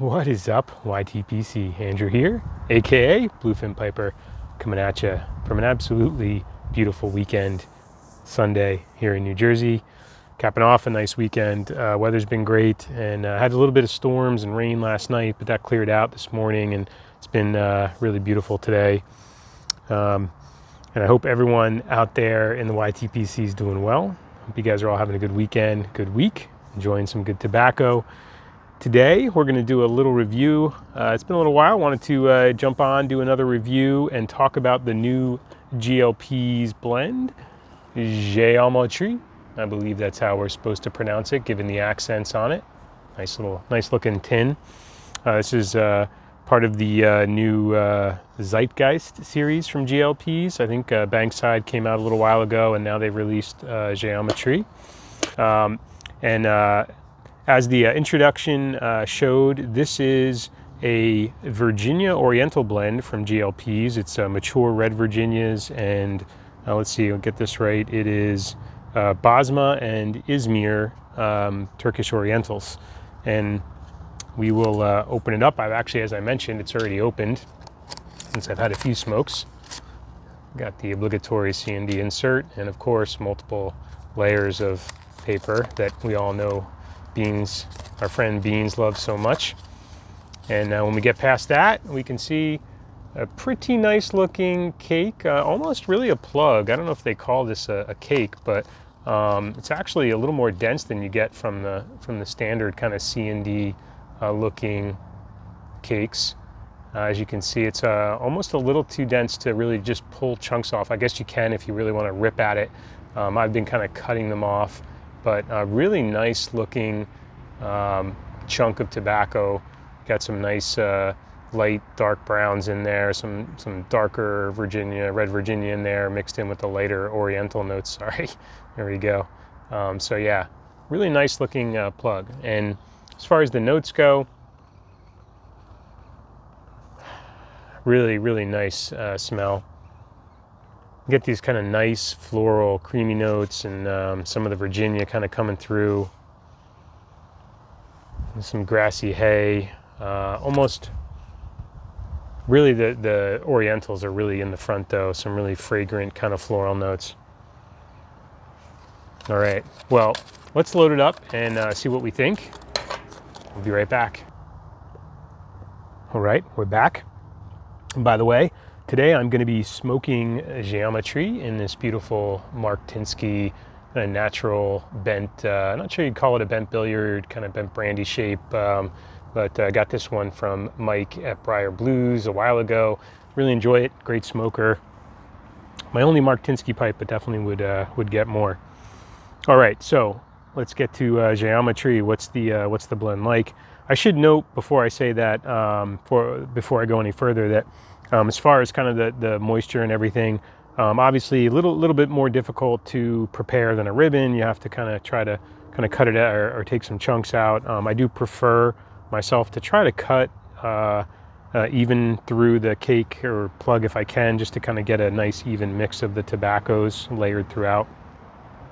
What is up, YTPC? Andrew here, aka Bluefin Piper, coming at you from an absolutely beautiful weekend, Sunday here in New Jersey. Capping off a nice weekend. Uh, weather's been great, and uh, had a little bit of storms and rain last night, but that cleared out this morning, and it's been uh, really beautiful today. Um, and I hope everyone out there in the YTPC is doing well. Hope you guys are all having a good weekend, good week, enjoying some good tobacco. Today, we're going to do a little review. Uh, it's been a little while. I wanted to uh, jump on, do another review, and talk about the new GLP's blend, Géometrie. I believe that's how we're supposed to pronounce it, given the accents on it. Nice little, nice looking tin. Uh, this is uh, part of the uh, new uh, Zeitgeist series from GLP's. I think Bankside came out a little while ago, and now they've released Géometrie. Um, and as the uh, introduction uh, showed, this is a Virginia Oriental blend from GLP's. It's uh, mature red Virginias and uh, let's see, I'll get this right. It is uh, Basma and Izmir um, Turkish Orientals. And we will uh, open it up. I've actually, as I mentioned, it's already opened since I've had a few smokes. Got the obligatory CND insert and of course multiple layers of paper that we all know Beans, our friend Beans loves so much. And uh, when we get past that, we can see a pretty nice looking cake, uh, almost really a plug. I don't know if they call this a, a cake, but um, it's actually a little more dense than you get from the from the standard kind of C and D uh, looking cakes. Uh, as you can see, it's uh, almost a little too dense to really just pull chunks off. I guess you can if you really want to rip at it. Um, I've been kind of cutting them off but a really nice looking um, chunk of tobacco. Got some nice uh, light dark browns in there, some some darker Virginia, red Virginia in there, mixed in with the lighter Oriental notes. Sorry, there we go. Um, so yeah, really nice looking uh, plug. And as far as the notes go, really really nice uh, smell get these kind of nice floral creamy notes and um, some of the Virginia kind of coming through. And some grassy hay, uh, almost really the, the orientals are really in the front though, some really fragrant kind of floral notes. All right, well, let's load it up and uh, see what we think. We'll be right back. All right, we're back. And by the way, Today I'm going to be smoking Géometrie in this beautiful Mark Tinsky kind of natural bent, uh, I'm not sure you'd call it a bent billiard, kind of bent brandy shape, um, but I uh, got this one from Mike at Briar Blues a while ago. Really enjoy it, great smoker. My only Mark Tinsky pipe, but definitely would, uh, would get more. All right, so let's get to uh, Géometrie. What's the, uh, what's the blend like? I should note before I say that, um, for, before I go any further, that um, as far as kind of the, the moisture and everything, um, obviously a little little bit more difficult to prepare than a ribbon. You have to kind of try to kind of cut it out or, or take some chunks out. Um, I do prefer myself to try to cut uh, uh, even through the cake or plug if I can, just to kind of get a nice even mix of the tobaccos layered throughout.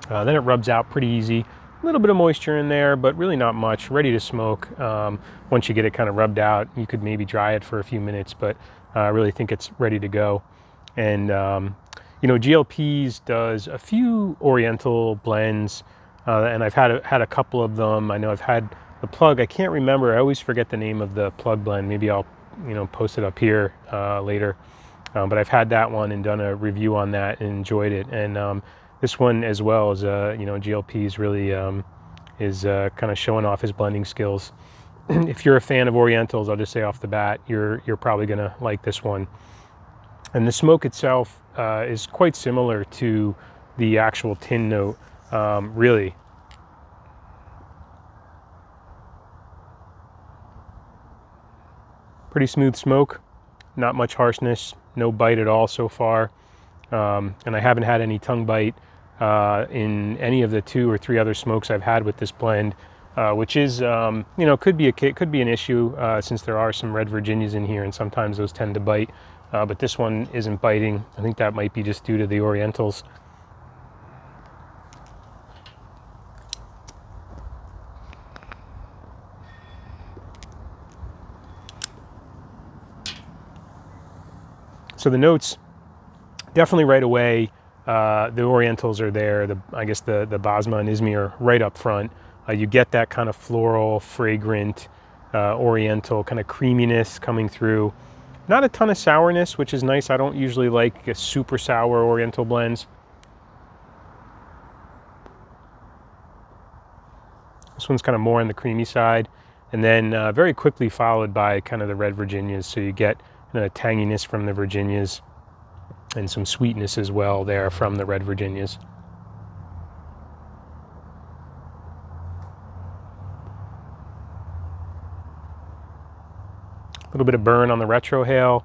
Uh, then it rubs out pretty easy. A little bit of moisture in there, but really not much. Ready to smoke. Um, once you get it kind of rubbed out, you could maybe dry it for a few minutes, but I really think it's ready to go. And, um, you know, GLP's does a few Oriental blends, uh, and I've had a, had a couple of them. I know I've had the plug. I can't remember. I always forget the name of the plug blend. Maybe I'll, you know, post it up here uh, later. Um, but I've had that one and done a review on that and enjoyed it. And um, this one as well is, uh, you know, GLP's really um, is uh, kind of showing off his blending skills. if you're a fan of Orientals, I'll just say off the bat, you're, you're probably gonna like this one. And the smoke itself uh, is quite similar to the actual tin note, um, really. Pretty smooth smoke, not much harshness, no bite at all so far. Um, and I haven't had any tongue bite uh, in any of the two or three other smokes I've had with this blend uh, which is um, you know could be a could be an issue uh, since there are some red Virginias in here, and sometimes those tend to bite. Uh, but this one isn't biting. I think that might be just due to the Orientals. So the notes, definitely right away. Uh, the Orientals are there. The I guess the the Basma and Izmir right up front. Uh, you get that kind of floral, fragrant, uh, Oriental kind of creaminess coming through. Not a ton of sourness, which is nice. I don't usually like a super sour Oriental blends. This one's kind of more on the creamy side. And then uh, very quickly followed by kind of the red Virginias. So you get you know, tanginess from the Virginias and some sweetness as well there from the red Virginias. A little bit of burn on the retrohale,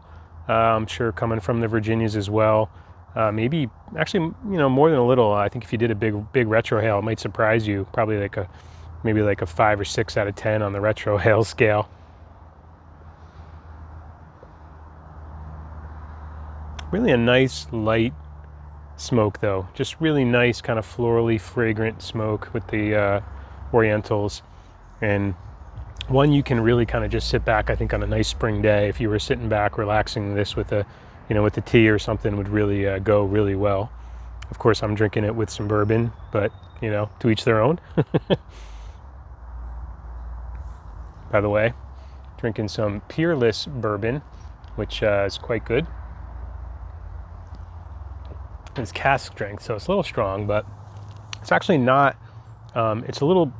uh, I'm sure coming from the Virginias as well. Uh, maybe actually, you know, more than a little. I think if you did a big, big retrohale, it might surprise you. Probably like a, maybe like a five or six out of ten on the retrohale scale. Really a nice light smoke though. Just really nice kind of florally fragrant smoke with the uh, Orientals. And one you can really kind of just sit back i think on a nice spring day. If you were sitting back relaxing this with a you know with a tea or something would really uh, go really well. Of course i'm drinking it with some bourbon but you know to each their own. By the way drinking some peerless bourbon which uh, is quite good. It's cask strength so it's a little strong but it's actually not um, it's a little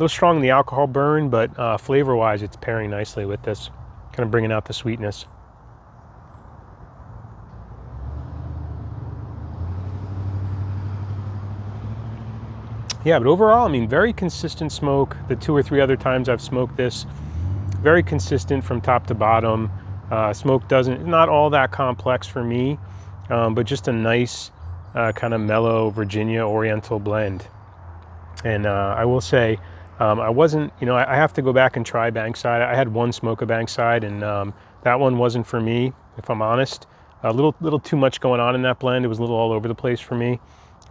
little strong in the alcohol burn, but uh, flavor wise, it's pairing nicely with this, kind of bringing out the sweetness. Yeah, but overall, I mean, very consistent smoke. The two or three other times I've smoked this, very consistent from top to bottom. Uh, smoke doesn't, not all that complex for me, um, but just a nice uh, kind of mellow Virginia Oriental blend. And uh, I will say, um, I wasn't, you know, I, I, have to go back and try Bankside. I had one smoke of Bankside, and um, that one wasn't for me, if I'm honest. A little, little too much going on in that blend. It was a little all over the place for me.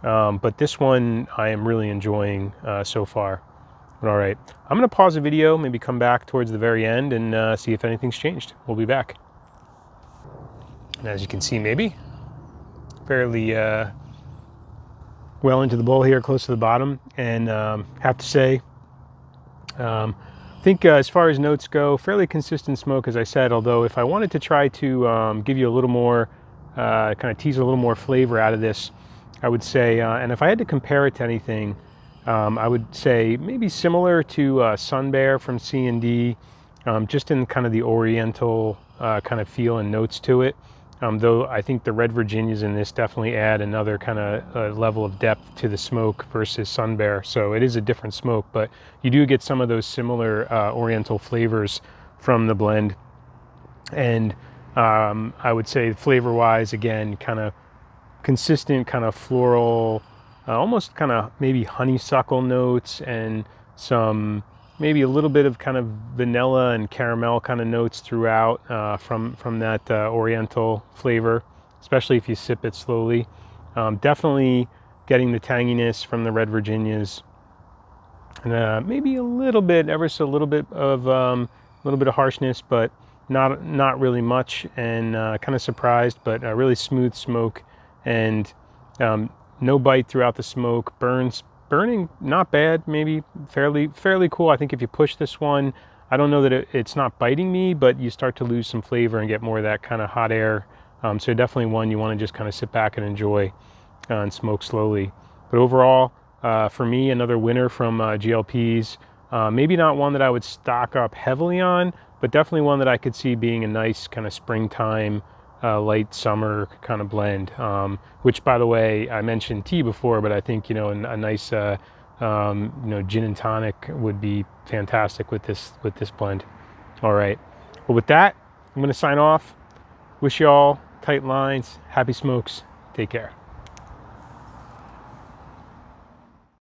Um, but this one I am really enjoying uh, so far. All right, I'm going to pause the video, maybe come back towards the very end and uh, see if anything's changed. We'll be back. And as you can see, maybe fairly uh, well into the bowl here, close to the bottom, and um, have to say um, I think uh, as far as notes go, fairly consistent smoke, as I said, although if I wanted to try to um, give you a little more, uh, kind of tease a little more flavor out of this, I would say, uh, and if I had to compare it to anything, um, I would say maybe similar to uh, Sun Bear from C&D, um, just in kind of the oriental uh, kind of feel and notes to it. Um, though I think the red Virginias in this definitely add another kind of uh, level of depth to the smoke versus Sun Bear. So it is a different smoke, but you do get some of those similar uh, Oriental flavors from the blend. And um, I would say flavor wise, again, kind of consistent, kind of floral, uh, almost kind of maybe honeysuckle notes and some maybe a little bit of kind of vanilla and caramel kind of notes throughout uh, from from that uh, Oriental flavor, especially if you sip it slowly. Um, definitely getting the tanginess from the red Virginias, and uh, maybe a little bit, ever so a little bit of um, a little bit of harshness, but not not really much. And uh, kind of surprised, but really smooth smoke and um, no bite throughout the smoke. Burns burning not bad maybe fairly fairly cool. I think if you push this one i don't know that it, it's not biting me but you start to lose some flavor and get more of that kind of hot air. Um, so definitely one you want to just kind of sit back and enjoy uh, and smoke slowly. But overall uh, for me another winner from uh, glps uh, maybe not one that i would stock up heavily on but definitely one that i could see being a nice kind of springtime uh, light summer kind of blend. Um, which, by the way, I mentioned tea before, but I think you know a, a nice uh, um, you know gin and tonic would be fantastic with this with this blend. All right. Well, with that, I'm going to sign off. Wish you all tight lines, happy smokes. Take care.